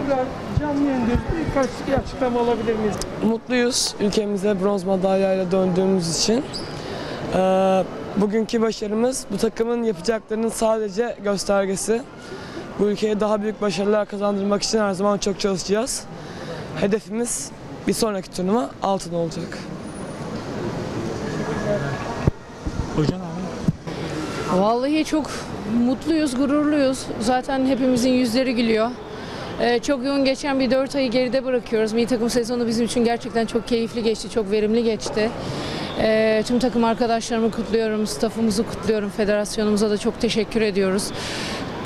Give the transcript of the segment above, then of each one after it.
Tekrar canlı yayındayız. Birkaç bir açıklama alabilir miyiz? Mutluyuz ülkemize bronz madalyayla döndüğümüz için. Ee, bugünkü başarımız bu takımın yapacaklarının sadece göstergesi. Bu ülkeye daha büyük başarılar kazandırmak için her zaman çok çalışacağız. Hedefimiz bir sonraki turnuva altın olacak. Hocam abi. Vallahi çok mutluyuz, gururluyuz. Zaten hepimizin yüzleri gülüyor. Ee, çok yoğun geçen bir 4 ayı geride bırakıyoruz. Milli takım sezonu bizim için gerçekten çok keyifli geçti, çok verimli geçti. Ee, tüm takım arkadaşlarımı kutluyorum, staffımızı kutluyorum, federasyonumuza da çok teşekkür ediyoruz.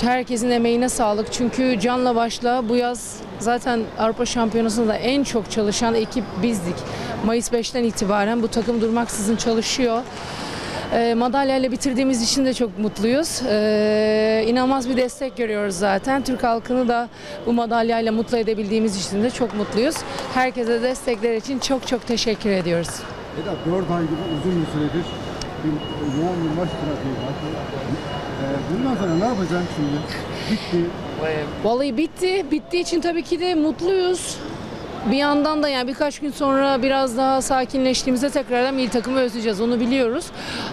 Herkesin emeğine sağlık çünkü canla başla bu yaz zaten Avrupa Şampiyonası'nda en çok çalışan ekip bizdik. Mayıs 5'ten itibaren bu takım durmaksızın çalışıyor. E, madalyayla bitirdiğimiz için de çok mutluyuz. E, inanılmaz bir destek görüyoruz zaten. Türk halkını da bu madalyayla mutlu edebildiğimiz için de çok mutluyuz. Herkese destekler için çok çok teşekkür ediyoruz. Vedat 4 ay gibi uzun bir süredir bir yoğun bir maç trafiği var. Ee, bundan sonra ne yapacaksın şimdi? Bitti. Vallahi bitti. Bittiği için tabii ki de mutluyuz. Bir yandan da yani birkaç gün sonra biraz daha sakinleştiğimizde tekrardan milli takımı özleyeceğiz. Onu biliyoruz.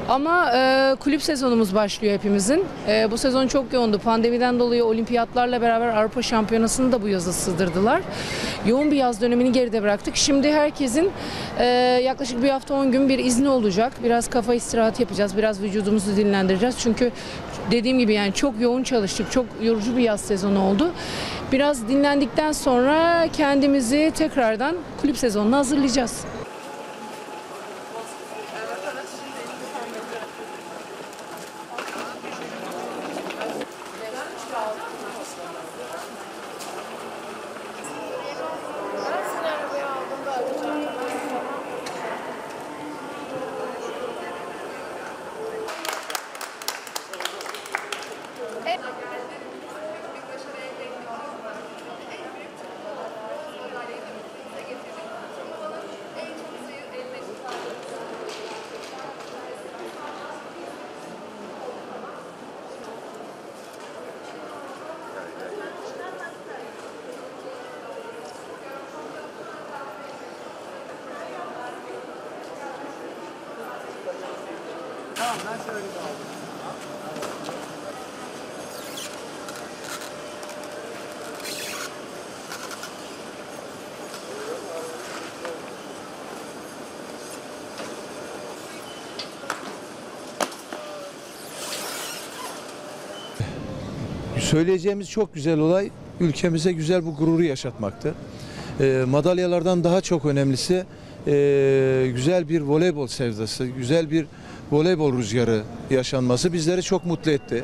Ama e, kulüp sezonumuz başlıyor hepimizin. E, bu sezon çok yoğundu. Pandemiden dolayı olimpiyatlarla beraber Avrupa Şampiyonası'nı da bu yaza sığdırdılar. Yoğun bir yaz dönemini geride bıraktık. Şimdi herkesin e, yaklaşık bir hafta 10 gün bir izni olacak. Biraz kafa istirahat yapacağız. Biraz vücudumuzu dinlendireceğiz. Çünkü dediğim gibi yani çok yoğun çalıştık. Çok yorucu bir yaz sezonu oldu. Biraz dinlendikten sonra kendimizi tekrardan kulüp sezonuna hazırlayacağız. Söyleyeceğimiz çok güzel olay ülkemize güzel bu gururu yaşatmaktı. Ee, madalyalardan daha çok önemlisi e, güzel bir voleybol sevdası, güzel bir voleybol rüzgarı yaşanması bizleri çok mutlu etti.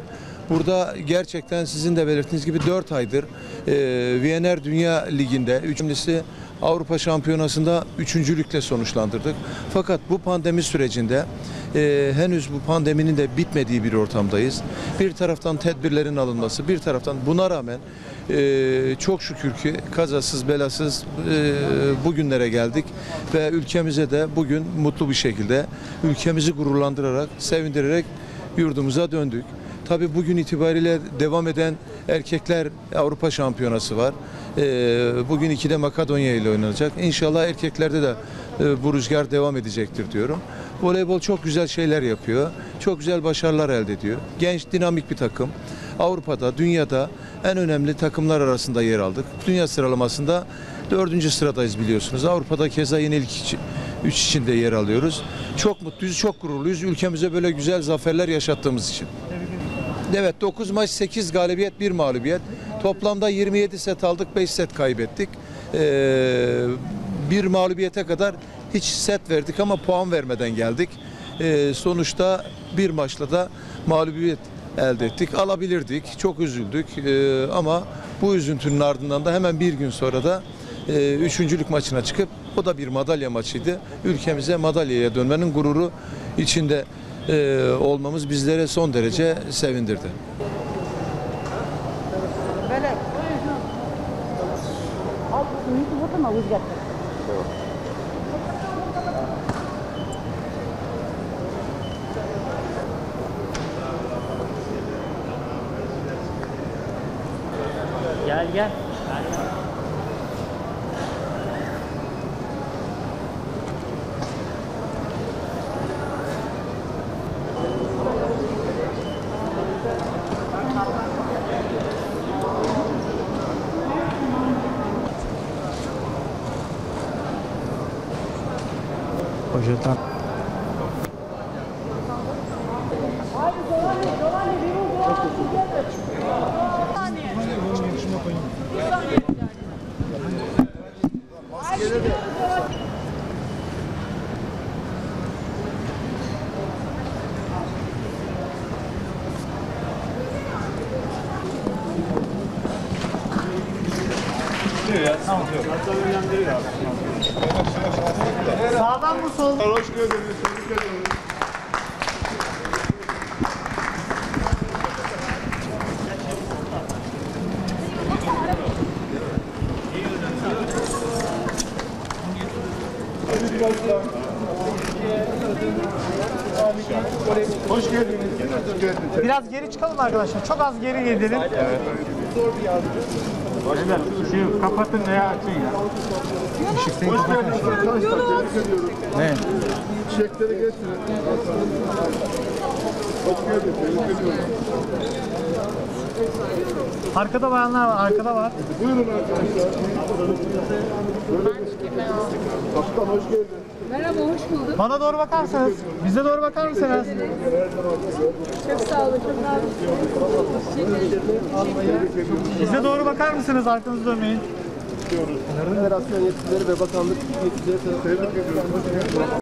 Burada gerçekten sizin de belirttiğiniz gibi 4 aydır e, Viyener Dünya Ligi'nde, üçüncüsü Avrupa Şampiyonası'nda üçüncülükle sonuçlandırdık. Fakat bu pandemi sürecinde e, henüz bu pandeminin de bitmediği bir ortamdayız. Bir taraftan tedbirlerin alınması, bir taraftan buna rağmen e, çok şükür ki kazasız belasız e, bugünlere geldik ve ülkemize de bugün mutlu bir şekilde ülkemizi gururlandırarak, sevindirerek yurdumuza döndük. Tabii bugün itibariyle devam eden erkekler Avrupa Şampiyonası var. Ee, Bugün ikide Makedonya ile oynanacak. İnşallah erkeklerde de e, bu rüzgar devam edecektir diyorum. Voleybol çok güzel şeyler yapıyor. Çok güzel başarılar elde ediyor. Genç, dinamik bir takım. Avrupa'da, dünyada en önemli takımlar arasında yer aldık. Dünya sıralamasında dördüncü sıradayız biliyorsunuz. Avrupa'da keza yine ilk iki- üç içinde yer alıyoruz. Çok mutluyuz, çok gururluyuz. Ülkemize böyle güzel zaferler yaşattığımız için. Evet 9 maç 8 galibiyet 1 mağlubiyet. Toplamda 27 set aldık 5 set kaybettik. Ee, bir mağlubiyete kadar hiç set verdik ama puan vermeden geldik. Ee, sonuçta bir maçla da mağlubiyet elde ettik. Alabilirdik. Çok üzüldük. Ee, ama bu üzüntünün ardından da hemen bir gün sonra da e, üçüncülük maçına çıkıp o da bir madalya maçıydı. Ülkemize madalyaya dönmenin gururu içinde e, olmamız bizlere son derece sevindirdi. Gel gel. Hoje tá. Diyor ya, tamam diyor. Hatta önemli değil abi. Sağdan mı sol? Hoş geldiniz. Tebrik ederim. Hoş geldiniz. Hoş geldiniz. Biraz geri çıkalım arkadaşlar. Çok az geri gidelim. Beyler şu kapatın veya açın ya. Hoş geldiniz arkadaşlar. Ne? Çiçekleri getirin. Hoş geldiniz. Arkada bayanlar var. Arkada var. Buyurun arkadaşlar. Kaptan hoş geldin. Merhaba, hoş bulduk. Bana doğru bakar mısınız? Bize doğru bakar mısınız? Çok sağ olun, çok sağ olun. Bize doğru bakar mısınız? Arkanızı dönmeyin. Federasyon yetkilileri ve bakanlık yetkilileri tarafından.